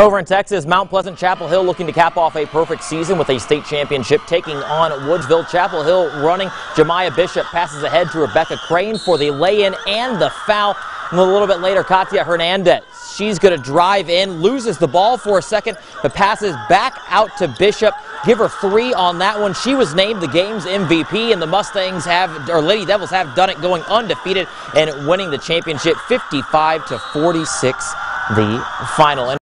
Over in Texas, Mount Pleasant Chapel Hill looking to cap off a perfect season with a state championship, taking on Woodsville. Chapel Hill running. Jemiah Bishop passes ahead to Rebecca Crane for the lay-in and the foul. And a little bit later, Katia Hernandez. She's going to drive in, loses the ball for a second, but passes back out to Bishop. Give her three on that one. She was named the game's MVP, and the Mustangs have, or Lady Devils have done it, going undefeated and winning the championship 55 to 46, the final.